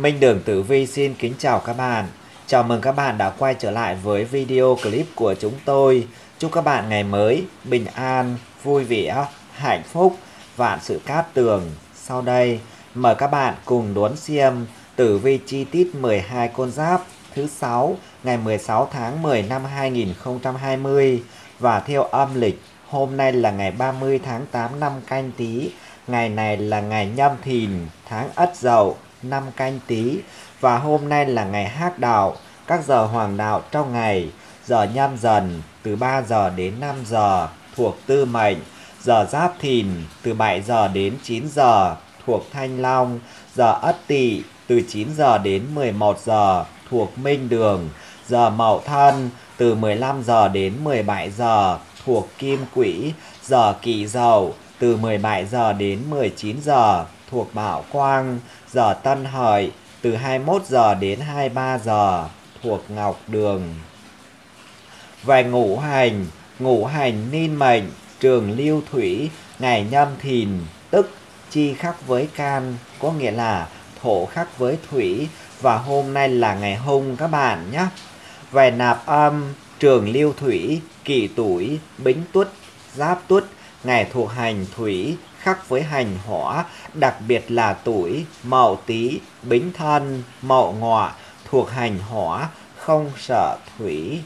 Minh Đường Tử Vi xin kính chào các bạn. Chào mừng các bạn đã quay trở lại với video clip của chúng tôi. Chúc các bạn ngày mới bình an, vui vẻ, hạnh phúc, vạn sự cát tường. Sau đây, mời các bạn cùng đón xem tử vi chi tiết 12 con giáp thứ 6 ngày 16 tháng 10 năm 2020 và theo âm lịch hôm nay là ngày 30 tháng 8 năm canh tí ngày này là ngày nhâm thìn tháng ất dậu năm canh tí. Và hôm nay là ngày hát đạo. Các giờ hoàng đạo trong ngày, giờ nhâm dần, từ 3 giờ đến 5 giờ, thuộc tư mệnh. Giờ giáp thìn, từ 7 giờ đến 9 giờ, thuộc thanh long. Giờ ất tỵ, từ 9 giờ đến 11 giờ, thuộc minh đường. Giờ mậu thân, từ 15 giờ đến 17 giờ, thuộc kim quỹ giờ kỷ dậu, từ 17 giờ đến 19 giờ thuộc Bảo Quang, giờ Tân Hợi từ 21 giờ đến 23 giờ thuộc Ngọc Đường. Về ngũ hành, ngũ hành ninh mệnh, trường lưu thủy, ngày nhâm thìn, tức chi khắc với can, có nghĩa là thổ khắc với thủy và hôm nay là ngày hung các bạn nhé. Về nạp âm, trường lưu thủy, kỷ tuổi, bính tuất, giáp tuất, ngày thuộc hành thủy khắc với hành hỏa, đặc biệt là tuổi mậu tý, bính thân, mậu ngọ thuộc hành hỏa, không sợ thủy.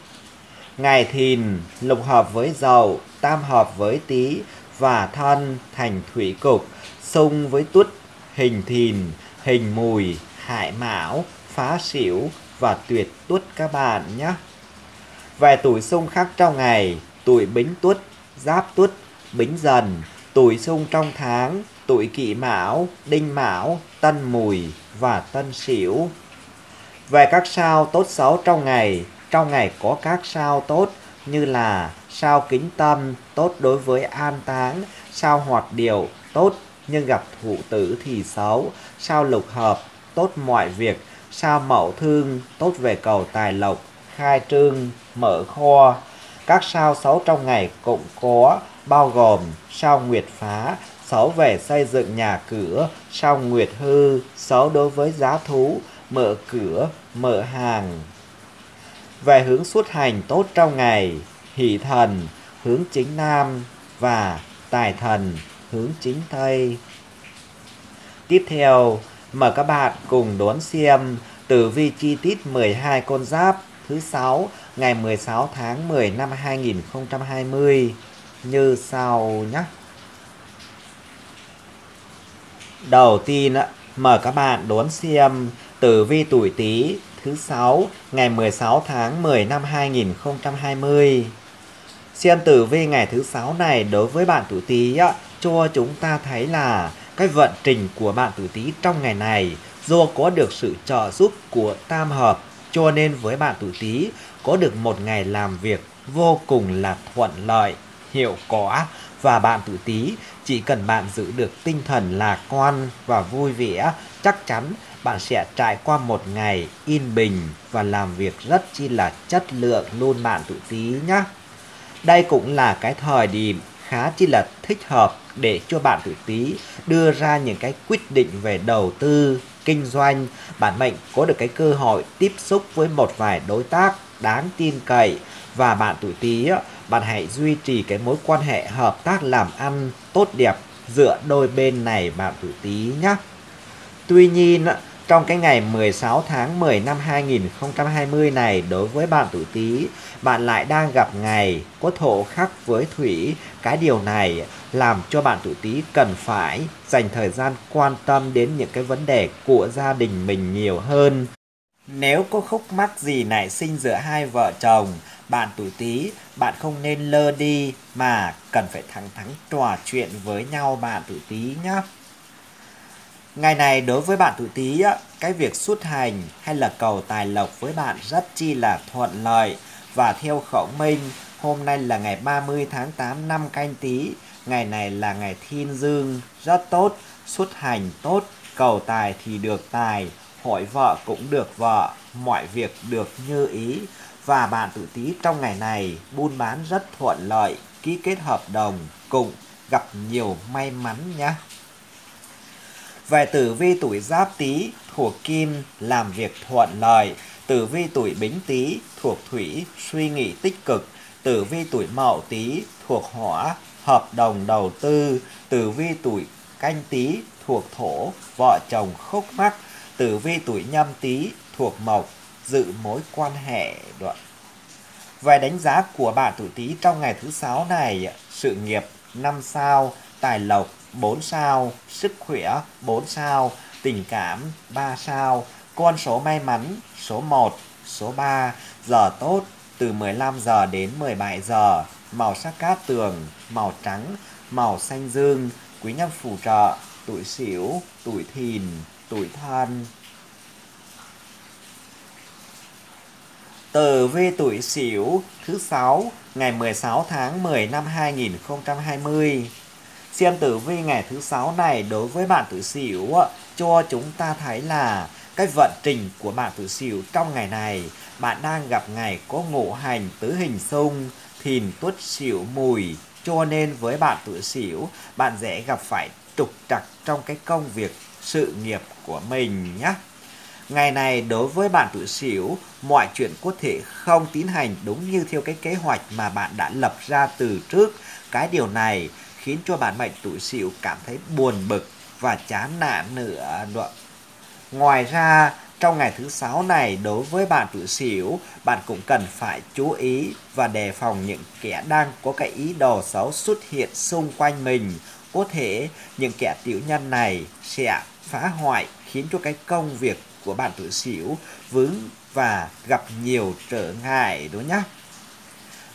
Ngày thìn lục hợp với dậu, tam hợp với tý và thân thành thủy cục, xung với tuất, hình thìn, hình mùi, hại mão, phá xỉu và tuyệt tuất các bạn nhé. Về tuổi xung khắc trong ngày, tuổi bính tuất, giáp tuất, bính dần, tuổi xung trong tháng, tuổi kỷ mão, đinh mão, tân mùi và tân sửu. Về các sao tốt xấu trong ngày, trong ngày có các sao tốt như là sao kính tâm tốt đối với an táng, sao hoạt điệu tốt nhưng gặp thụ tử thì xấu, sao lục hợp tốt mọi việc, sao mậu thương tốt về cầu tài lộc, khai trương, mở kho. Các sao xấu trong ngày cũng có bao gồm sao nguyệt phá, xấu về xây dựng nhà cửa, sao nguyệt hư, xấu đối với giá thú, mở cửa, mở hàng. Về hướng xuất hành tốt trong ngày, hỷ thần, hướng chính nam và tài thần, hướng chính tây. Tiếp theo, mời các bạn cùng đón xem tử vi chi tiết 12 con giáp thứ 6 ngày 16 tháng 10 năm 2020 như sau nhé. Đầu tiên mời các bạn đón xem tử vi tuổi Tý thứ sáu, ngày 16 tháng 10 năm 2020. Xem tử vi ngày thứ sáu này đối với bạn tuổi Tý cho chúng ta thấy là cái vận trình của bạn tuổi Tý trong ngày này do có được sự trợ giúp của tam hợp, cho nên với bạn tuổi Tý có được một ngày làm việc vô cùng là thuận lợi hiệu quả và bạn tuổi Tý chỉ cần bạn giữ được tinh thần lạc quan và vui vẻ chắc chắn bạn sẽ trải qua một ngày yên bình và làm việc rất chi là chất lượng luôn bạn tuổi Tý nhé. Đây cũng là cái thời điểm khá chi là thích hợp để cho bạn tuổi Tý đưa ra những cái quyết định về đầu tư, kinh doanh. Bản mệnh có được cái cơ hội tiếp xúc với một vài đối tác đáng tin cậy và bạn tuổi Tý bạn hãy duy trì cái mối quan hệ hợp tác làm ăn tốt đẹp giữa đôi bên này bạn tuổi Tý nhé. Tuy nhiên trong cái ngày 16 tháng 10 năm 2020 này đối với bạn tuổi Tý, bạn lại đang gặp ngày có thổ khắc với thủy. Cái điều này làm cho bạn tuổi Tý cần phải dành thời gian quan tâm đến những cái vấn đề của gia đình mình nhiều hơn. Nếu có khúc mắc gì nảy sinh giữa hai vợ chồng, bạn tuổi Tý, bạn không nên lơ đi mà cần phải thẳng thắn trò chuyện với nhau bạn tuổi Tý nhé. Ngày này đối với bạn tuổi Tý, cái việc xuất hành hay là cầu tài lộc với bạn rất chi là thuận lợi và theo khẩu minh, hôm nay là ngày 30 tháng 8 năm canh tý ngày này là ngày thiên dương, rất tốt, xuất hành tốt, cầu tài thì được tài, hỏi vợ cũng được vợ, mọi việc được như ý và bạn tuổi Tý trong ngày này buôn bán rất thuận lợi, ký kết hợp đồng cũng gặp nhiều may mắn nhé. Về tử vi tuổi giáp tý thuộc kim làm việc thuận lợi, tử vi tuổi bính tý thuộc thủy suy nghĩ tích cực, tử vi tuổi mậu tý thuộc hỏa hợp đồng đầu tư, tử vi tuổi canh tý thuộc thổ vợ chồng khúc mắc, tử vi tuổi nhâm tý thuộc mộc dự mối quan hệ đoạn. Về đánh giá của bạn tuổi Tý trong ngày thứ sáu này, sự nghiệp 5 sao, tài lộc 4 sao, sức khỏe 4 sao, tình cảm 3 sao, con số may mắn số 1, số 3, giờ tốt từ 15 giờ đến 17 giờ, màu sắc cát tường, màu trắng, màu xanh dương, quý nhân phù trợ, tuổi xỉu, tuổi thìn, tuổi thân. Tử vi tuổi Sửu thứ 6 ngày 16 tháng 10 năm 2020. Xem tử vi ngày thứ 6 này đối với bạn tuổi Sửu cho chúng ta thấy là cái vận trình của bạn tuổi Sửu trong ngày này, bạn đang gặp ngày có ngũ hành tứ hình xung, thìn tuất Sửu mùi, cho nên với bạn tuổi Sửu, bạn dễ gặp phải trục trặc trong cái công việc sự nghiệp của mình nhé. Ngày này đối với bạn tuổi Sửu, mọi chuyện có thể không tiến hành đúng như theo cái kế hoạch mà bạn đã lập ra từ trước. Cái điều này khiến cho bạn mệnh tuổi Sửu cảm thấy buồn bực và chán nản nữa. Ngoài ra, trong ngày thứ sáu này đối với bạn tuổi Sửu, bạn cũng cần phải chú ý và đề phòng những kẻ đang có cái ý đồ xấu xuất hiện xung quanh mình. Có thể những kẻ tiểu nhân này sẽ phá hoại khiến cho cái công việc của bạn tuổi Sửu vướng và gặp nhiều trở ngại đó nhé.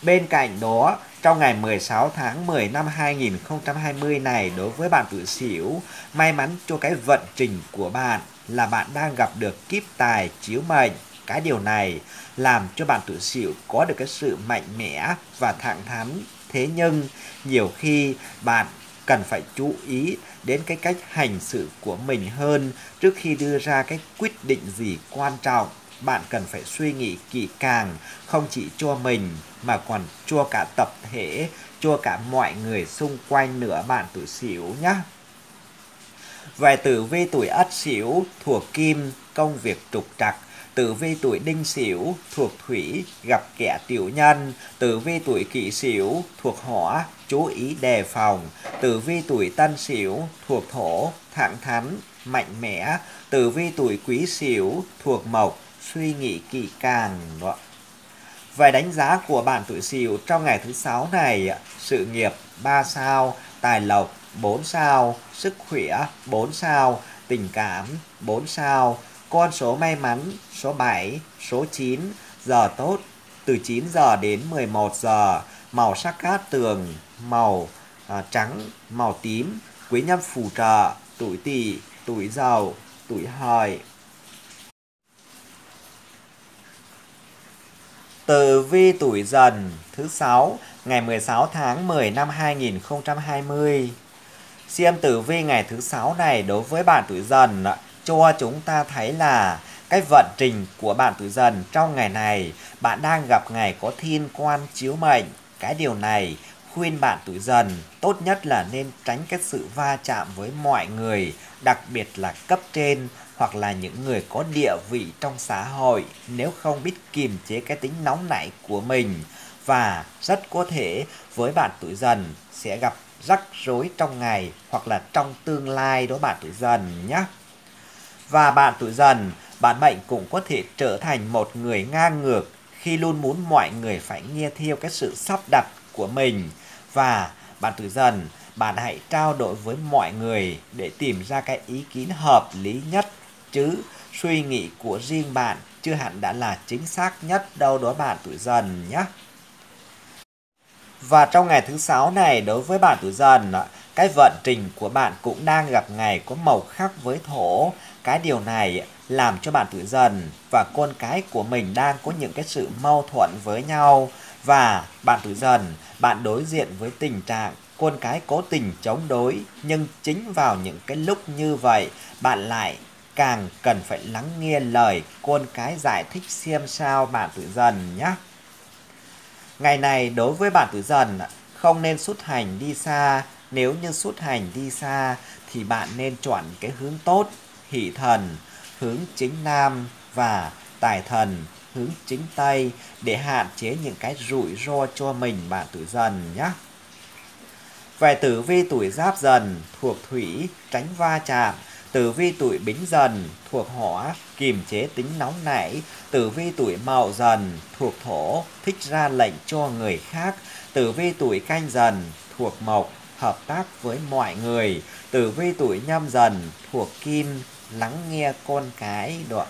Bên cạnh đó, trong ngày 16 tháng 10 năm 2020 này đối với bạn tuổi Sửu, may mắn cho cái vận trình của bạn là bạn đang gặp được kiếp tài chiếu mệnh. Cái điều này làm cho bạn tuổi Sửu có được cái sự mạnh mẽ và thẳng thắn. Thế nhưng nhiều khi bạn cần phải chú ý đến cái cách hành xử của mình hơn trước khi đưa ra cái quyết định gì quan trọng. Bạn cần phải suy nghĩ kỹ càng, không chỉ cho mình mà còn cho cả tập thể, cho cả mọi người xung quanh nữa bạn tuổi xỉu nhé về tử vi tuổi ất xỉu thuộc kim, công việc trục trặc. Tử vi tuổi đinh sửu thuộc thủy, gặp kẻ tiểu nhân. Tử vi tuổi kỷ sửu thuộc hỏa chú ý đề phòng tử vi tuổi tân sửu thuộc thổ thẳng thắn mạnh mẽ tử vi tuổi quý sửu thuộc mộc suy nghĩ kỹ càng về đánh giá của bạn tuổi sửu trong ngày thứ sáu này sự nghiệp 3 sao tài lộc 4 sao sức khỏe 4 sao tình cảm 4 sao con số may mắn số 7, số 9, giờ tốt từ 9 giờ đến 11 giờ, màu sắc cát tường, màu à, trắng, màu tím, quý nhân phù trợ, tuổi tỵ, tuổi giàu, tuổi hợi. Tử vi tuổi dần thứ 6 ngày 16 tháng 10 năm 2020. Xem tử vi ngày thứ 6 này đối với bạn tuổi dần cho chúng ta thấy là cái vận trình của bạn tuổi dần trong ngày này bạn đang gặp ngày có thiên quan chiếu mệnh cái điều này khuyên bạn tuổi dần tốt nhất là nên tránh các sự va chạm với mọi người đặc biệt là cấp trên hoặc là những người có địa vị trong xã hội nếu không biết kiềm chế cái tính nóng nảy của mình và rất có thể với bạn tuổi dần sẽ gặp rắc rối trong ngày hoặc là trong tương lai đó bạn tuổi dần nhé. Và bạn tuổi dần, bạn mệnh cũng có thể trở thành một người ngang ngược khi luôn muốn mọi người phải nghe theo cái sự sắp đặt của mình. Và bạn tuổi dần, bạn hãy trao đổi với mọi người để tìm ra cái ý kiến hợp lý nhất. Chứ suy nghĩ của riêng bạn chưa hẳn đã là chính xác nhất đâu đó bạn tuổi dần nhé. Và trong ngày thứ sáu này đối với bạn tuổi dần, cái vận trình của bạn cũng đang gặp ngày có màu khác với thổ. Cái điều này làm cho bạn tuổi dần và con cái của mình đang có những cái sự mâu thuẫn với nhau và bạn tuổi dần bạn đối diện với tình trạng con cái cố tình chống đối nhưng chính vào những cái lúc như vậy bạn lại càng cần phải lắng nghe lời con cái giải thích xem sao bạn tuổi dần nhé. Ngày này đối với bạn tuổi dần không nên xuất hành đi xa, nếu như xuất hành đi xa thì bạn nên chọn cái hướng tốt, hỷ thần, hướng chính nam và tài thần, hướng chính tây để hạn chế những cái rủi ro cho mình bạn tuổi dần nhé. Về tử vi tuổi giáp dần thuộc thủy, tránh va chạm, tử vi tuổi bính dần thuộc hỏa, kiềm chế tính nóng nảy, tử vi tuổi mậu dần thuộc thổ, thích ra lệnh cho người khác, tử vi tuổi canh dần thuộc mộc, hợp tác với mọi người, tử vi tuổi nhâm dần thuộc kim, lắng nghe con cái đoạn.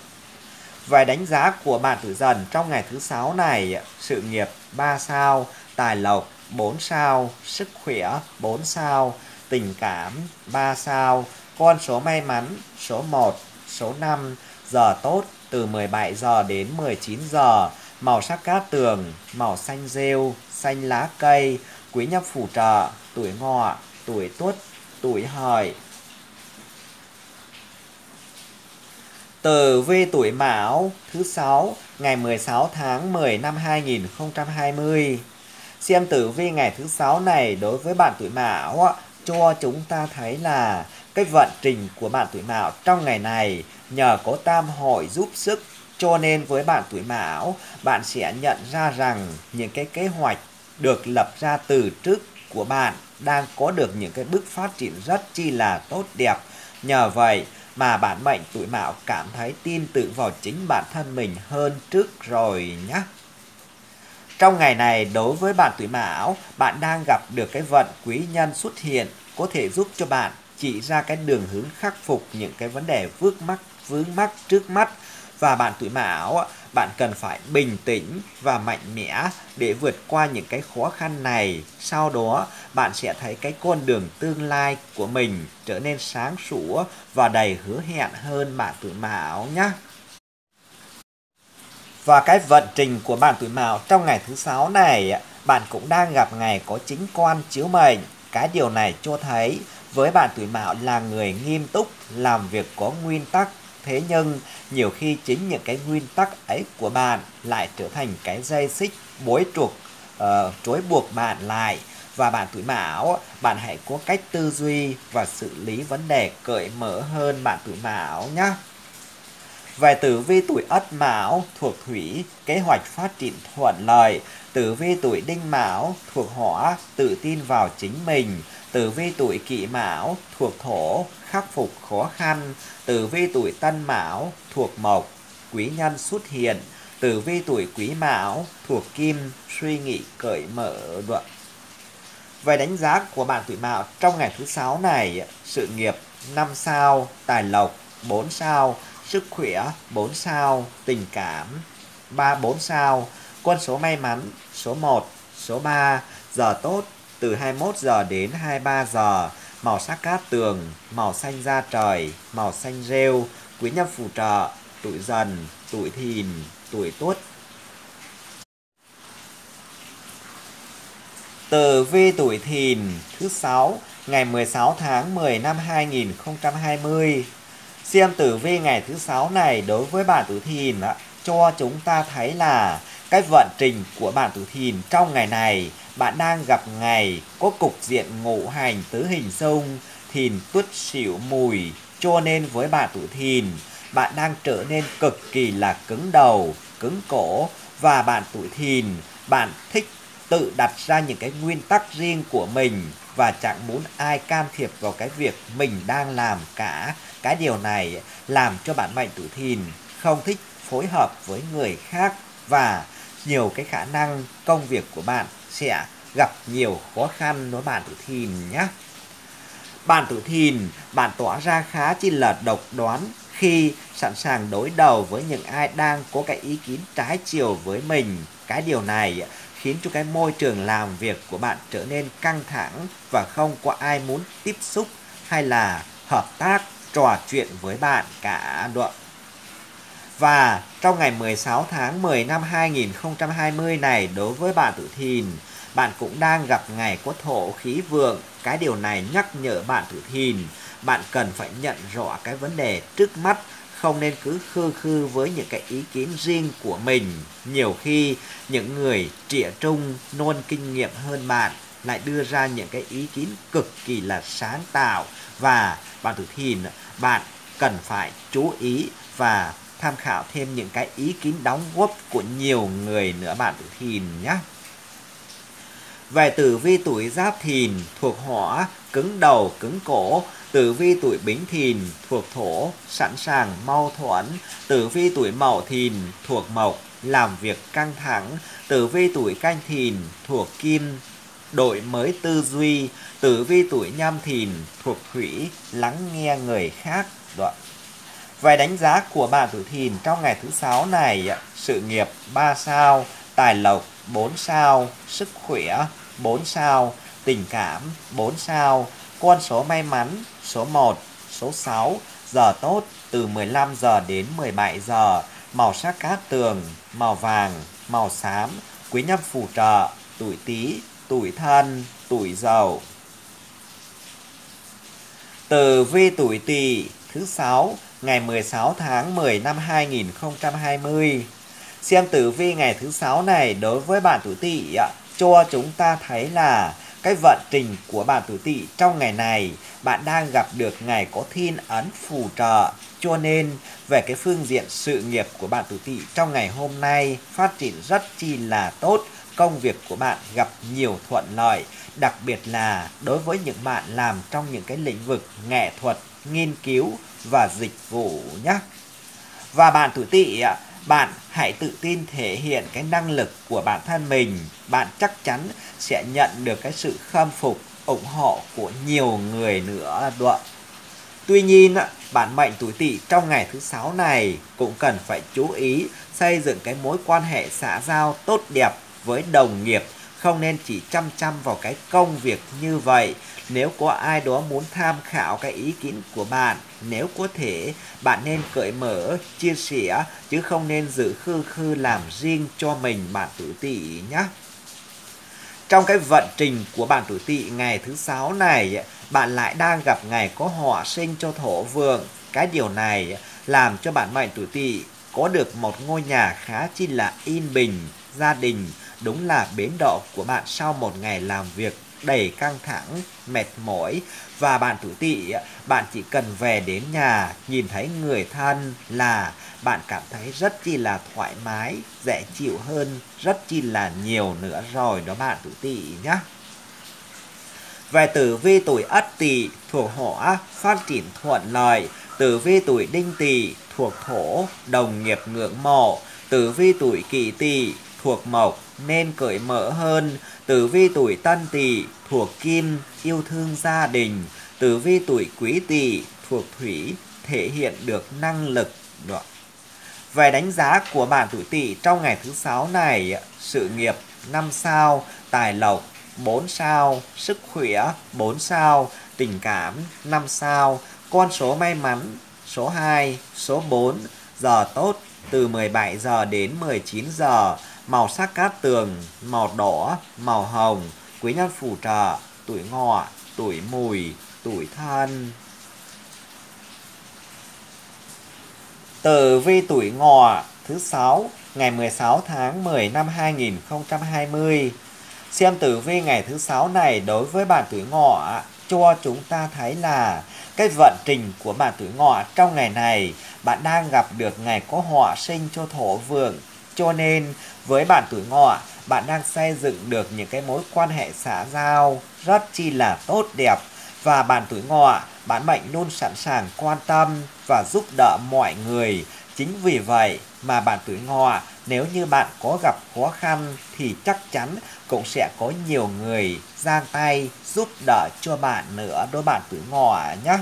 Vài đánh giá của bạn tử dần trong ngày thứ sáu này, sự nghiệp 3 sao, tài lộc 4 sao, sức khỏe 4 sao, tình cảm 3 sao, con số may mắn số 1, số 5, giờ tốt từ 17 giờ đến 19 giờ, màu sắc cát tường, màu xanh rêu, xanh lá cây, quý nhân phù trợ, tuổi ngọ, tuổi tuất, tuổi hợi. Tử vi tuổi Mão, thứ 6 ngày 16 tháng 10 năm 2020. Xem tử vi ngày thứ 6 này đối với bạn tuổi Mão cho chúng ta thấy là cái vận trình của bạn tuổi Mão trong ngày này nhờ có tam hội giúp sức cho nên với bạn tuổi Mão, bạn sẽ nhận ra rằng những cái kế hoạch được lập ra từ trước của bạn đang có được những cái bước phát triển rất chi là tốt đẹp. Nhờ vậy mà bản mệnh tuổi Mão cảm thấy tin tưởng vào chính bản thân mình hơn trước rồi nhé. Trong ngày này đối với bạn tuổi Mão, bạn đang gặp được cái vận quý nhân xuất hiện có thể giúp cho bạn chỉ ra cái đường hướng khắc phục những cái vấn đề vướng mắc vướng mắc trước mắt và bạn tuổi Mão bạn cần phải bình tĩnh và mạnh mẽ để vượt qua những cái khó khăn này. Sau đó, bạn sẽ thấy cái con đường tương lai của mình trở nên sáng sủa và đầy hứa hẹn hơn bạn tuổi Mão nhé. Và cái vận trình của bạn tuổi Mão trong ngày thứ sáu này, bạn cũng đang gặp ngày có chính quan chiếu mệnh. Cái điều này cho thấy với bạn tuổi Mão là người nghiêm túc, làm việc có nguyên tắc Thế nhưng nhiều khi chính những cái nguyên tắc ấy của bạn lại trở thành cái dây xích bối trục uh, ờ, trói buộc bạn lại. Và bạn tuổi mão bạn hãy có cách tư duy và xử lý vấn đề cởi mở hơn bạn tuổi mão nhé về tử vi tuổi ất mão thuộc thủy kế hoạch phát triển thuận lợi. Tử vi tuổi đinh mão thuộc hỏa tự tin vào chính mình. Tử vi tuổi kỷ mão thuộc thổ khắc phục khó khăn tử vi tuổi tân mão thuộc mộc quý nhân xuất hiện tử vi tuổi quý mão thuộc kim suy nghĩ cởi mở đoạn. Về đánh giá của bạn tuổi mão trong ngày thứ sáu này sự nghiệp 5 sao tài lộc 4 sao sức khỏe 4 sao tình cảm 3 4 sao quân số may mắn số 1 số 3 giờ tốt từ 21 giờ đến 23 giờ, màu sắc cát tường, màu xanh da trời, màu xanh rêu, quý nhân phù trợ, tuổi dần, tuổi thìn, tuổi tuất. Tử vi tuổi thìn thứ 6 ngày 16 tháng 10 năm 2020. Xem tử vi ngày thứ 6 này đối với bạn tuổi thìn cho chúng ta thấy là cái vận trình của bạn tuổi thìn trong ngày này bạn đang gặp ngày có cục diện ngũ hành tứ hình xung, thìn tuất xỉu mùi, cho nên với bạn tuổi thìn, bạn đang trở nên cực kỳ là cứng đầu, cứng cổ và bạn tuổi thìn, bạn thích tự đặt ra những cái nguyên tắc riêng của mình và chẳng muốn ai can thiệp vào cái việc mình đang làm cả. Cái điều này làm cho bạn mệnh tuổi thìn không thích phối hợp với người khác và nhiều cái khả năng công việc của bạn sẽ gặp nhiều khó khăn với bạn tử thìn nhé. Bạn tử thìn, bạn tỏ ra khá chi là độc đoán khi sẵn sàng đối đầu với những ai đang có cái ý kiến trái chiều với mình. Cái điều này khiến cho cái môi trường làm việc của bạn trở nên căng thẳng và không có ai muốn tiếp xúc hay là hợp tác trò chuyện với bạn cả đoạn. Và trong ngày 16 tháng 10 năm 2020 này đối với bạn tử thìn, bạn cũng đang gặp ngày có thổ khí vượng. Cái điều này nhắc nhở bạn tử thìn, bạn cần phải nhận rõ cái vấn đề trước mắt, không nên cứ khư khư với những cái ý kiến riêng của mình. Nhiều khi những người trịa trung nôn kinh nghiệm hơn bạn lại đưa ra những cái ý kiến cực kỳ là sáng tạo và bạn tuổi thìn bạn cần phải chú ý và tham khảo thêm những cái ý kiến đóng góp của nhiều người nữa bạn tuổi thìn nhé. Về tử vi tuổi giáp thìn thuộc hỏa, cứng đầu, cứng cổ, tử vi tuổi bính thìn thuộc thổ, sẵn sàng mau thuẫn, tử vi tuổi mậu thìn thuộc mộc, làm việc căng thẳng, tử vi tuổi canh thìn thuộc kim, đổi mới tư duy, tử vi tuổi nhâm thìn thuộc thủy, lắng nghe người khác. Đoạn. Về đánh giá của bà tuổi thìn trong ngày thứ sáu này, sự nghiệp 3 sao, tài lộc 4 sao, sức khỏe 4 sao, tình cảm 4 sao, con số may mắn số 1, số 6, giờ tốt từ 15 giờ đến 17 giờ, màu sắc cát tường, màu vàng, màu xám, quý nhân phù trợ, tuổi tý, tuổi thân, tuổi dậu. Từ vi tuổi tỵ thứ 6 ngày 16 tháng 10 năm 2020. Xem tử vi ngày thứ sáu này đối với bạn tuổi tỵ cho chúng ta thấy là cái vận trình của bạn tuổi tỵ trong ngày này, bạn đang gặp được ngày có thiên ấn phù trợ cho nên, về cái phương diện sự nghiệp của bạn tuổi tỵ trong ngày hôm nay, phát triển rất chi là tốt, công việc của bạn gặp nhiều thuận lợi đặc biệt là đối với những bạn làm trong những cái lĩnh vực nghệ thuật, nghiên cứu và dịch vụ nhé và bạn tuổi tỵ bạn hãy tự tin thể hiện cái năng lực của bản thân mình. Bạn chắc chắn sẽ nhận được cái sự khâm phục, ủng hộ của nhiều người nữa đoạn tuy nhiên bản mệnh tuổi tỵ trong ngày thứ sáu này cũng cần phải chú ý xây dựng cái mối quan hệ xã giao tốt đẹp với đồng nghiệp không nên chỉ chăm chăm vào cái công việc như vậy. Nếu có ai đó muốn tham khảo cái ý kiến của bạn, nếu có thể, bạn nên cởi mở, chia sẻ, chứ không nên giữ khư khư làm riêng cho mình, bạn tuổi tỵ nhé trong cái vận trình của bạn tuổi tỵ ngày thứ sáu này, bạn lại đang gặp ngày có họa sinh cho thổ vượng. Cái điều này làm cho bạn mệnh tuổi tỵ có được một ngôi nhà khá chi là yên bình, gia đình đúng là bến đậu của bạn sau một ngày làm việc đầy căng thẳng, mệt mỏi. Và bạn tuổi tỵ bạn chỉ cần về đến nhà nhìn thấy người thân là bạn cảm thấy rất chi là thoải mái, dễ chịu hơn rất chi là nhiều nữa rồi đó bạn tuổi tỵ nhé. Về tử vi tuổi Ất Tỵ thuộc hỏa phát triển thuận lợi, tử vi tuổi Đinh Tỵ thuộc thổ đồng nghiệp ngưỡng mộ, tử vi tuổi Kỷ Tỵ thuộc mộc nên cởi mở hơn, tử vi tuổi Tân Tỵ thuộc kim yêu thương gia đình, tử vi tuổi Quý Tỵ thuộc thủy thể hiện được năng lực đó. Về đánh giá của bạn tuổi Tỵ trong ngày thứ sáu này, sự nghiệp 5 sao, tài lộc 4 sao, sức khỏe 4 sao, tình cảm 5 sao, con số may mắn số 2, số 4, giờ tốt từ 17 giờ đến 19 giờ, màu sắc cát tường, màu đỏ, màu hồng, quý nhân phù trợ, tuổi ngọ, tuổi mùi, tuổi thân. Tử vi tuổi ngọ thứ 6 ngày 16 tháng 10 năm 2020. Xem tử vi ngày thứ 6 này đối với bạn tuổi ngọ cho chúng ta thấy là cái vận trình của bạn tuổi ngọ trong ngày này bạn đang gặp được ngày có họa sinh cho thổ vượng cho nên, với bạn tuổi ngọ, bạn đang xây dựng được những cái mối quan hệ xã giao rất chi là tốt đẹp. Và bạn tuổi ngọ, bạn mệnh luôn sẵn sàng quan tâm và giúp đỡ mọi người. Chính vì vậy mà bạn tuổi ngọ, nếu như bạn có gặp khó khăn thì chắc chắn cũng sẽ có nhiều người giang tay giúp đỡ cho bạn nữa, đối bạn tuổi ngọ nhé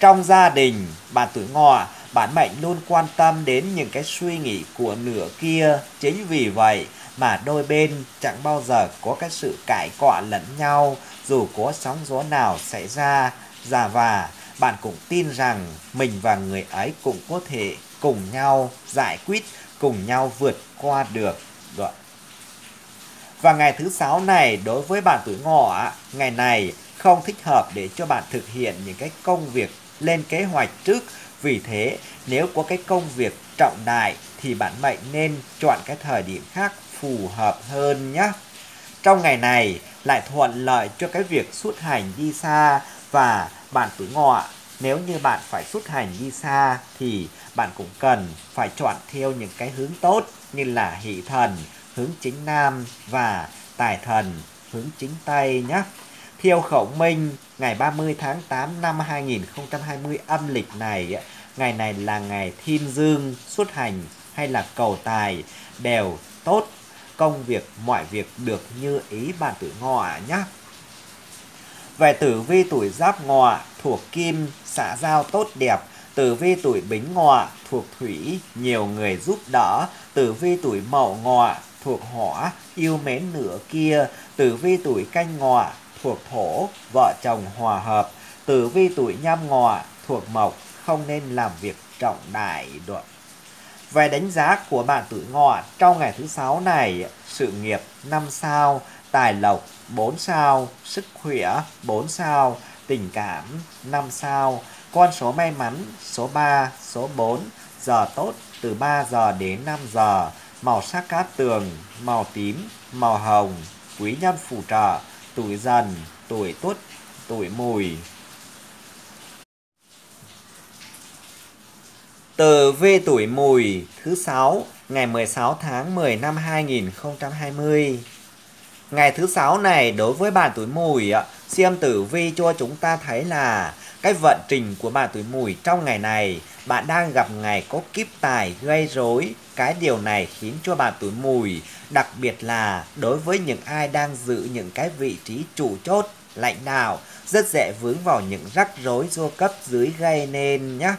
trong gia đình bạn tuổi ngọ bản mệnh luôn quan tâm đến những cái suy nghĩ của nửa kia. Chính vì vậy mà đôi bên chẳng bao giờ có cái sự cãi cọ lẫn nhau, dù có sóng gió nào xảy ra. Già và bạn cũng tin rằng mình và người ấy cũng có thể cùng nhau giải quyết, cùng nhau vượt qua được. Đoạn. và ngày thứ sáu này, đối với bạn tuổi ngọ ngày này không thích hợp để cho bạn thực hiện những cái công việc lên kế hoạch trước vì thế, nếu có cái công việc trọng đại thì bạn mệnh nên chọn cái thời điểm khác phù hợp hơn nhé. trong ngày này, lại thuận lợi cho cái việc xuất hành đi xa và bạn tuổi ngọ nếu như bạn phải xuất hành đi xa thì bạn cũng cần phải chọn theo những cái hướng tốt như là hỷ thần, hướng chính nam và tài thần, hướng chính tây nhé. Theo khẩu minh, ngày 30 tháng 8 năm 2020 âm lịch này, ngày này là ngày thiên dương xuất hành hay là cầu tài đều tốt công việc mọi việc được như ý bạn tuổi ngọ nhé về tử vi tuổi giáp ngọ thuộc kim xã giao tốt đẹp. Tử vi tuổi bính ngọ thuộc thủy nhiều người giúp đỡ. Tử vi tuổi mậu ngọ thuộc hỏa yêu mến nửa kia. Tử vi tuổi canh ngọ thuộc thổ vợ chồng hòa hợp tử vi tuổi nhâm ngọ thuộc mộc không nên làm việc trọng đại được. về đánh giá của bạn tuổi ngọ trong ngày thứ sáu này, sự nghiệp 5 sao, tài lộc 4 sao, sức khỏe 4 sao, tình cảm 5 sao, con số may mắn số 3, số 4, giờ tốt từ 3 giờ đến 5 giờ, màu sắc cát tường, màu tím, màu hồng, quý nhân phù trợ, tuổi dần, tuổi tuất, tuổi mùi, Tờ V tuổi mùi thứ 6 ngày 16 tháng 10 năm 2020. Ngày thứ 6 này đối với bạn tuổi mùi xem tử vi cho chúng ta thấy là cái vận trình của bạn tuổi mùi trong ngày này bạn đang gặp ngày có kiếp tài gây rối. Cái điều này khiến cho bạn tuổi mùi đặc biệt là đối với những ai đang giữ những cái vị trí chủ chốt lãnh đạo rất dễ vướng vào những rắc rối do cấp dưới gây nên nhé.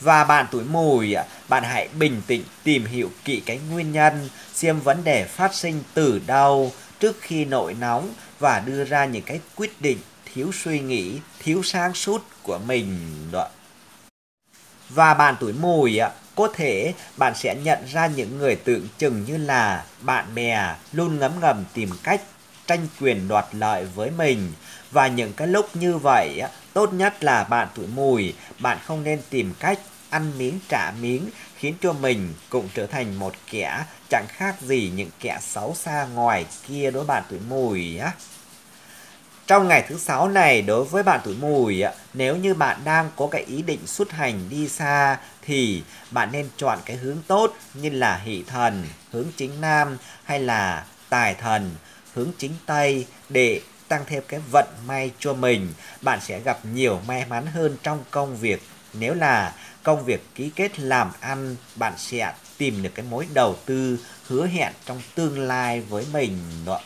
Và bạn tuổi mùi, bạn hãy bình tĩnh tìm hiểu kỹ cái nguyên nhân, xem vấn đề phát sinh từ đâu trước khi nổi nóng và đưa ra những cái quyết định thiếu suy nghĩ, thiếu sáng suốt của mình đó. Và bạn tuổi mùi có thể bạn sẽ nhận ra những người tưởng chừng như là bạn bè luôn ngấm ngầm tìm cách tranh quyền đoạt lợi với mình và những cái lúc như vậy tốt nhất là bạn tuổi mùi, bạn không nên tìm cách ăn miếng trả miếng, khiến cho mình cũng trở thành một kẻ chẳng khác gì những kẻ xấu xa ngoài kia đối bạn tuổi mùi á. Trong ngày thứ sáu này đối với bạn tuổi mùi nếu như bạn đang có cái ý định xuất hành đi xa thì bạn nên chọn cái hướng tốt như là hỷ thần, hướng chính nam hay là tài thần, hướng chính tây để tăng thêm cái vận may cho mình. Bạn sẽ gặp nhiều may mắn hơn trong công việc nếu là công việc ký kết làm ăn, bạn sẽ tìm được cái mối đầu tư hứa hẹn trong tương lai với mình đó.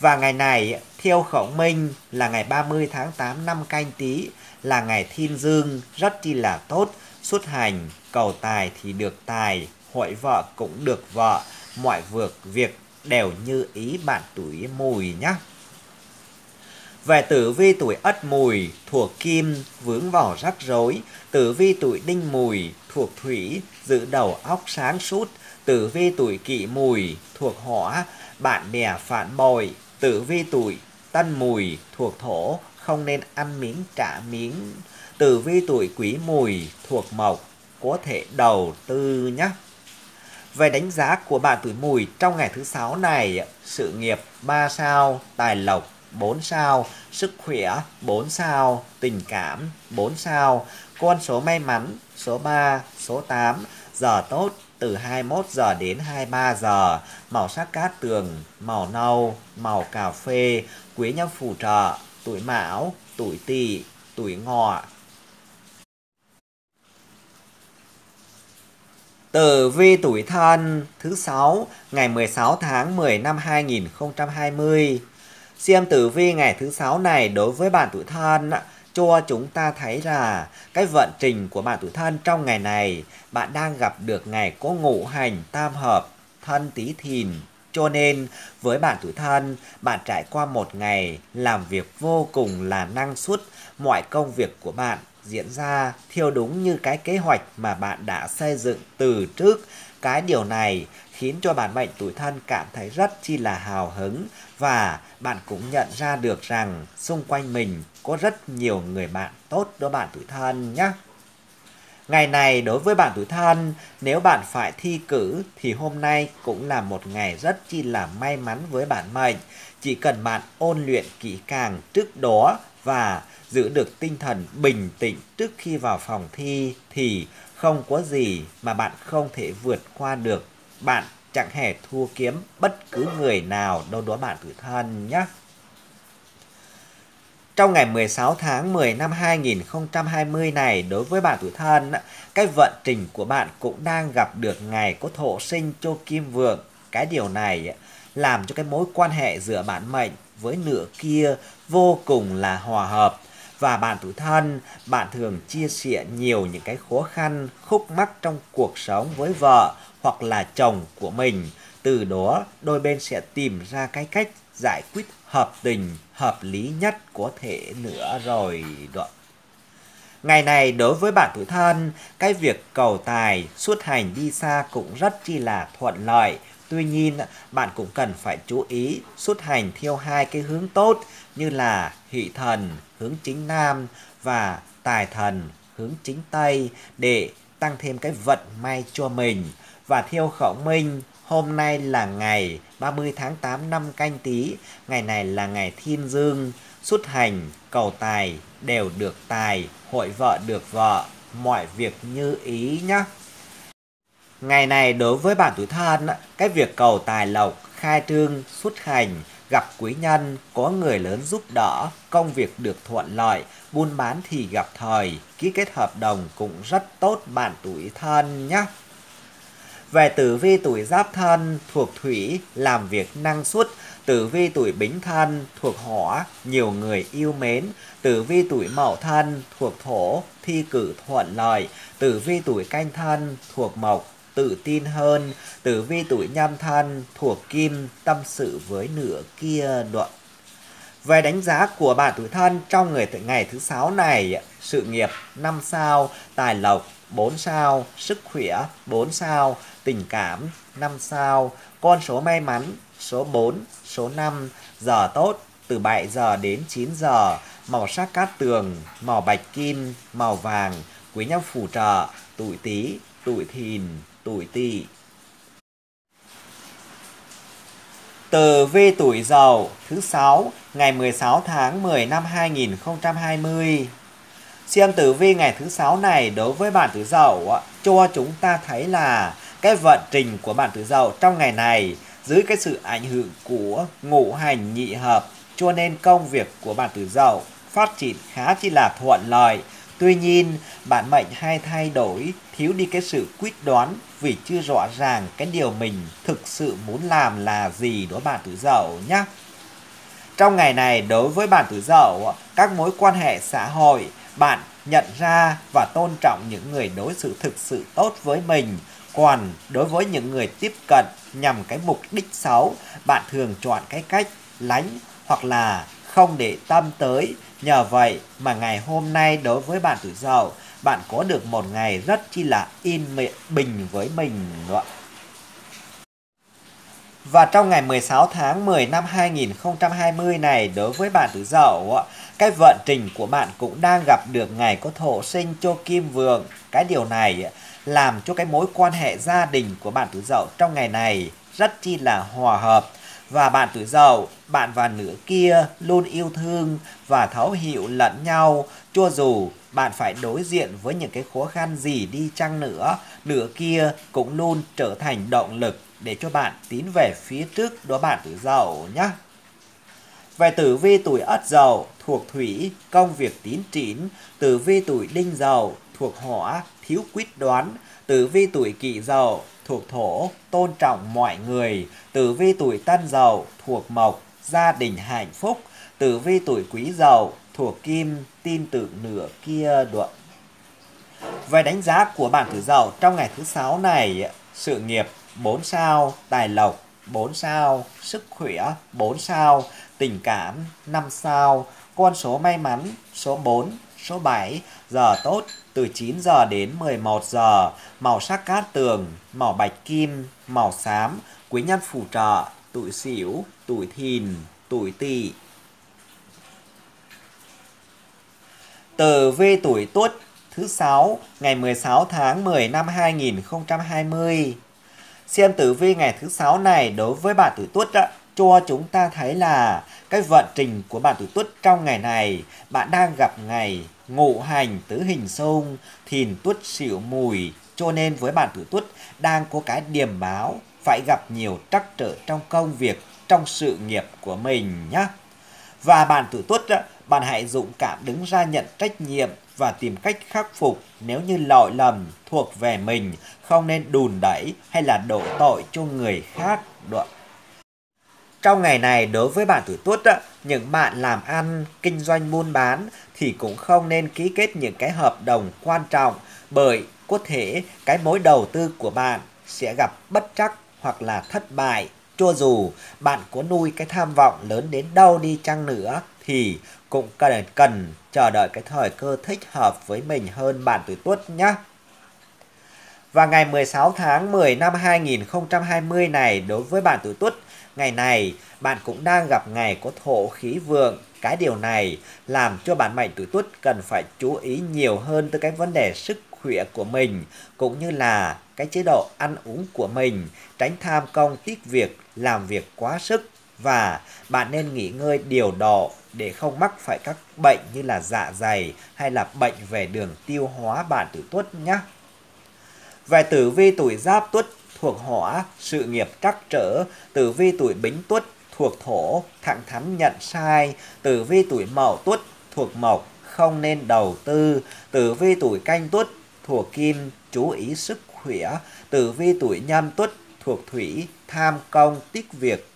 Và ngày này theo khẩu minh là ngày 30 tháng 8 năm canh tí là ngày thiên dương rất chi là tốt, xuất hành, cầu tài thì được tài, hội vợ cũng được vợ, mọi việc việc đều như ý bạn tuổi mùi nhé. Về tử vi tuổi ất mùi thuộc kim vướng vào rắc rối, tử vi tuổi đinh mùi thuộc thủy giữ đầu óc sáng suốt, tử vi tuổi kỵ mùi thuộc hỏa bạn bè phản bội, tử vi tuổi tân mùi thuộc thổ không nên ăn miếng trả miếng, tử vi tuổi quý mùi thuộc mộc có thể đầu tư nhé. Về đánh giá của bạn tuổi mùi trong ngày thứ sáu này, sự nghiệp 3 sao, tài lộc 4 sao, sức khỏe 4 sao, tình cảm 4 sao, con số may mắn số 3, số 8, giờ tốt từ 21 giờ đến 23 giờ, màu sắc cát tường, màu nâu, màu cà phê, quý nhân phù trợ, tuổi mão, tuổi tỵ, tuổi ngọ. Tử vi tuổi thân thứ 6 ngày 16 tháng 10 năm 2020 Xem tử vi ngày thứ sáu này đối với bạn tuổi thân cho chúng ta thấy là cái vận trình của bạn tuổi thân trong ngày này, bạn đang gặp được ngày có ngũ hành tam hợp thân tí thìn. Cho nên với bạn tuổi thân, bạn trải qua một ngày làm việc vô cùng là năng suất, mọi công việc của bạn diễn ra theo đúng như cái kế hoạch mà bạn đã xây dựng từ trước. Cái điều này khiến cho bản mệnh tuổi thân cảm thấy rất chi là hào hứng và bạn cũng nhận ra được rằng xung quanh mình có rất nhiều người bạn tốt đó bạn tuổi thân nhé. Ngày này đối với bạn tuổi thân, nếu bạn phải thi cử thì hôm nay cũng là một ngày rất chi là may mắn với bạn mệnh. Chỉ cần bạn ôn luyện kỹ càng trước đó và giữ được tinh thần bình tĩnh trước khi vào phòng thi thì không có gì mà bạn không thể vượt qua được. Bạn chẳng hề thua kiếm bất cứ người nào đâu đó bạn tuổi thân nhé. Trong ngày 16 tháng 10 năm 2020 này, đối với bạn tuổi thân, cái vận trình của bạn cũng đang gặp được ngày có thổ sinh cho kim vượng. Cái điều này làm cho cái mối quan hệ giữa bạn mệnh với nửa kia vô cùng là hòa hợp. Và bạn tuổi thân, bạn thường chia sẻ nhiều những cái khó khăn, khúc mắc trong cuộc sống với vợ hoặc là chồng của mình. Từ đó, đôi bên sẽ tìm ra cái cách giải quyết hợp tình, hợp lý nhất có thể nữa rồi đó. Ngày này đối với bạn tuổi thân, cái việc cầu tài, xuất hành đi xa cũng rất chi là thuận lợi. Tuy nhiên, bạn cũng cần phải chú ý xuất hành theo hai cái hướng tốt như là hỷ thần hướng chính nam và tài thần hướng chính tây để tăng thêm cái vận may cho mình. Và theo khẩu minh, hôm nay là ngày 30 tháng 8 năm canh tí, ngày này là ngày thiên dương, xuất hành, cầu tài đều được tài, hội vợ được vợ, mọi việc như ý nhé. Ngày này đối với bạn tuổi thân, cái việc cầu tài lộc, khai trương, xuất hành, gặp quý nhân, có người lớn giúp đỡ, công việc được thuận lợi, buôn bán thì gặp thời, ký kết hợp đồng cũng rất tốt bạn tuổi thân nhé. Về tử vi tuổi giáp thân thuộc thủy, làm việc năng suất, tử vi tuổi bính thân thuộc hỏa, nhiều người yêu mến, tử vi tuổi mậu thân thuộc thổ, thi cử thuận lợi, tử vi tuổi canh thân thuộc mộc, tự tin hơn, tử vi tuổi nhâm thân thuộc kim, tâm sự với nửa kia đoạn. Về đánh giá của bạn tuổi thân trong người ngày thứ sáu này, sự nghiệp năm sao, tài lộc 4 sao, sức khỏe 4 sao, tình cảm 5 sao, con số may mắn số 4, số 5, giờ tốt từ 7 giờ đến 9 giờ, màu sắc cát tường, màu bạch kim, màu vàng, quý nhân phù trợ, tuổi tý, tuổi thìn, tuổi tỵ. Từ vi tuổi dậu thứ 6 ngày 16 tháng 10 năm 2020. Xem tử vi ngày thứ sáu này đối với bạn tử dậu cho chúng ta thấy là cái vận trình của bạn tử dậu trong ngày này dưới cái sự ảnh hưởng của ngũ hành nhị hợp cho nên công việc của bạn tử dậu phát triển khá chỉ là thuận lợi. Tuy nhiên, bạn mệnh hay thay đổi, thiếu đi cái sự quyết đoán vì chưa rõ ràng cái điều mình thực sự muốn làm là gì đối bạn tử dậu nhé. Trong ngày này, đối với bạn tử dậu, các mối quan hệ xã hội, bạn nhận ra và tôn trọng những người đối xử thực sự tốt với mình. Còn đối với những người tiếp cận nhằm cái mục đích xấu, bạn thường chọn cái cách lánh hoặc là không để tâm tới. Nhờ vậy mà ngày hôm nay đối với bạn tuổi dậu, bạn có được một ngày rất chi là in bình với mình nữa. Và trong ngày 16 tháng 10 năm 2020 này đối với bạn tuổi dậu, cái vận trình của bạn cũng đang gặp được ngày có thổ sinh cho kim vượng. Cái điều này làm cho cái mối quan hệ gia đình của bạn tuổi dậu trong ngày này rất chi là hòa hợp. Và bạn tuổi dậu, bạn và nửa kia luôn yêu thương và thấu hiểu lẫn nhau cho dù bạn phải đối diện với những cái khó khăn gì đi chăng nữa, nửa kia cũng luôn trở thành động lực để cho bạn tiến về phía trước đó bạn tử dậu nhé. Về tử vi tuổi ất dậu thuộc thủy, công việc tín triển, tử vi tuổi đinh dậu thuộc hỏa, thiếu quyết đoán, tử vi tuổi kỷ dậu thuộc thổ, tôn trọng mọi người, tử vi tuổi tân dậu thuộc mộc, gia đình hạnh phúc, tử vi tuổi quý dậu thuộc kim, tin tưởng nửa kia đoạn. Về đánh giá của bạn tử dậu trong ngày thứ sáu này, sự nghiệp 4 sao, tài lộc 4 sao, sức khỏe 4 sao, tình cảm 5 sao, con số may mắn số 4, số 7, giờ tốt từ 9 giờ đến 11 giờ, màu sắc cát tường, màu bạch kim, màu xám, quý nhân phù trợ, tuổi xỉu, tuổi thìn, tuổi tỵ. Tử vi tuổi tuất thứ 6 ngày 16 tháng 10 năm 2020. Xem tử vi ngày thứ sáu này đối với bạn tuổi Tuất đó, cho chúng ta thấy là cái vận trình của bạn tuổi Tuất trong ngày này, bạn đang gặp ngày ngũ hành tứ hình xung, thìn tuất xỉu mùi, cho nên với bạn tuổi Tuất đang có cái điểm báo phải gặp nhiều trắc trở trong công việc, trong sự nghiệp của mình nhé. Và bạn tuổi Tuất, bạn hãy dũng cảm đứng ra nhận trách nhiệm và tìm cách khắc phục nếu như lỗi lầm thuộc về mình, không nên đùn đẩy hay là đổ tội cho người khác. Được. Trong ngày này đối với bạn tuổi Tuất, những bạn làm ăn, kinh doanh buôn bán thì cũng không nên ký kết những cái hợp đồng quan trọng bởi có thể cái mối đầu tư của bạn sẽ gặp bất trắc hoặc là thất bại. Cho dù bạn có nuôi cái tham vọng lớn đến đâu đi chăng nữa thì cũng cần cần chờ đợi cái thời cơ thích hợp với mình hơn bạn tuổi Tuất nhé. Và ngày 16 tháng 10 năm 2020 này đối với bạn tuổi Tuất, ngày này bạn cũng đang gặp ngày có thổ khí vượng. Cái điều này làm cho bạn mệnh tuổi Tuất cần phải chú ý nhiều hơn tới cái vấn đề sức khỏe của mình cũng như là cái chế độ ăn uống của mình, tránh tham công tiếc việc, làm việc quá sức và bạn nên nghỉ ngơi điều độ để không mắc phải các bệnh như là dạ dày hay là bệnh về đường tiêu hóa bạn tử tuất nhé. Về tử vi tuổi giáp tuất thuộc hỏa, sự nghiệp trắc trở, tử vi tuổi bính tuất thuộc thổ, thẳng thắn nhận sai, tử vi tuổi mậu tuất thuộc mộc, không nên đầu tư, tử vi tuổi canh tuất thuộc kim, chú ý sức khỏe, tử vi tuổi nhâm tuất thuộc thủy, tham công tích việc,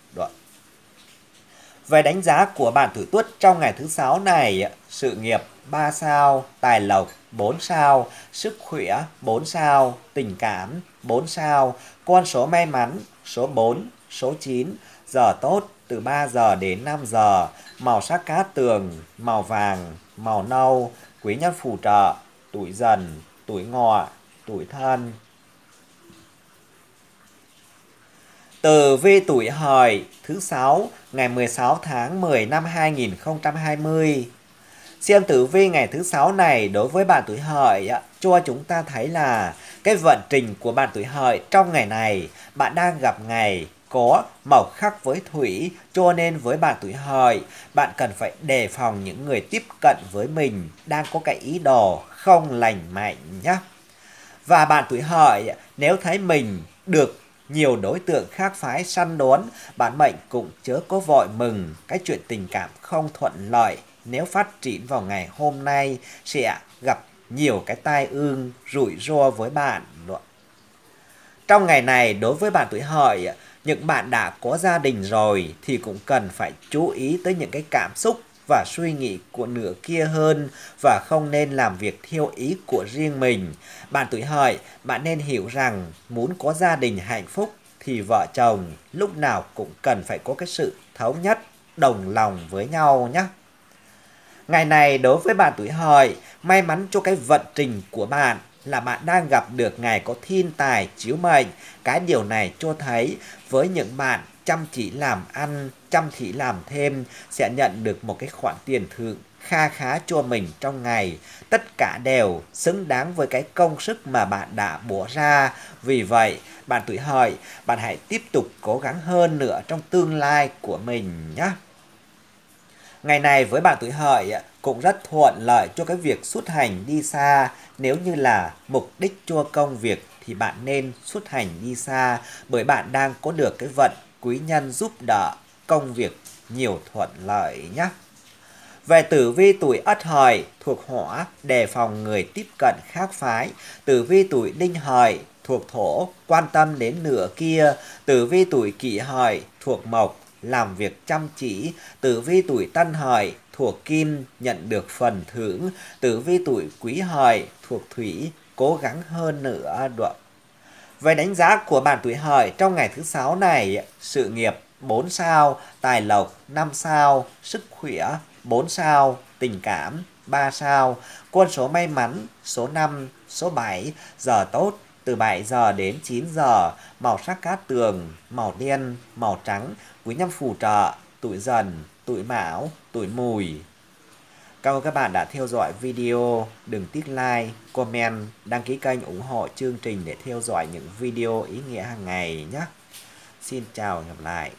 về đánh giá của bạn tuổi tuất trong ngày thứ sáu này, sự nghiệp 3 sao, tài lộc 4 sao, sức khỏe 4 sao, tình cảm 4 sao, con số may mắn số 4, số 9, giờ tốt từ 3 giờ đến 5 giờ, màu sắc cát tường, màu vàng, màu nâu, quý nhân phù trợ, tuổi dần, tuổi ngọ, tuổi thân, Tờ vi tuổi hợi, thứ sáu, ngày 16 tháng 10 năm 2020. Xem tử vi ngày thứ sáu này đối với bạn tuổi hợi cho chúng ta thấy là cái vận trình của bạn tuổi hợi trong ngày này, bạn đang gặp ngày có màu khắc với thủy, cho nên với bạn tuổi hợi, bạn cần phải đề phòng những người tiếp cận với mình đang có cái ý đồ không lành mạnh nhé. Và bạn tuổi hợi, nếu thấy mình được nhiều đối tượng khác phái săn đón, bản mệnh cũng chớ có vội mừng cái chuyện tình cảm không thuận lợi nếu phát triển vào ngày hôm nay sẽ gặp nhiều cái tai ương rủi ro với bạn. Trong ngày này đối với bạn tuổi hợi, những bạn đã có gia đình rồi thì cũng cần phải chú ý tới những cái cảm xúc và suy nghĩ của nửa kia hơn và không nên làm việc theo ý của riêng mình. Bạn tuổi hợi, bạn nên hiểu rằng muốn có gia đình hạnh phúc thì vợ chồng lúc nào cũng cần phải có cái sự thống nhất, đồng lòng với nhau nhé. Ngày này đối với bạn tuổi hợi, may mắn cho cái vận trình của bạn là bạn đang gặp được ngày có thiên tài chiếu mệnh. Cái điều này cho thấy với những bạn chăm chỉ làm ăn, chăm chỉ làm thêm sẽ nhận được một cái khoản tiền thưởng kha khá cho mình trong ngày. Tất cả đều xứng đáng với cái công sức mà bạn đã bỏ ra. Vì vậy, bạn tuổi hợi, bạn hãy tiếp tục cố gắng hơn nữa trong tương lai của mình nhé. Ngày này với bạn tuổi hợi cũng rất thuận lợi cho cái việc xuất hành đi xa. Nếu như là mục đích cho công việc thì bạn nên xuất hành đi xa bởi bạn đang có được cái vận quý nhân giúp đỡ, công việc nhiều thuận lợi nhé. Về tử vi tuổi ất hợi thuộc hỏa đề phòng người tiếp cận khác phái. Tử vi tuổi đinh hợi thuộc thổ, quan tâm đến nửa kia. Tử vi tuổi kỷ hợi thuộc mộc, làm việc chăm chỉ. Tử vi tuổi tân hợi thuộc kim, nhận được phần thưởng. Tử vi tuổi quý hợi thuộc thủy, cố gắng hơn nữa được. Về đánh giá của bạn tuổi hợi trong ngày thứ sáu này, sự nghiệp 4 sao, tài lộc 5 sao, sức khỏe 4 sao, tình cảm 3 sao, quân số may mắn số 5, số 7, giờ tốt từ 7 giờ đến 9 giờ, màu sắc cát tường, màu đen, màu trắng, quý nhân phù trợ, tuổi dần, tuổi mão, tuổi mùi. Cảm ơn các bạn đã theo dõi video. Đừng tiếc like, comment, đăng ký kênh ủng hộ chương trình để theo dõi những video ý nghĩa hàng ngày nhé. Xin chào và gặp lại.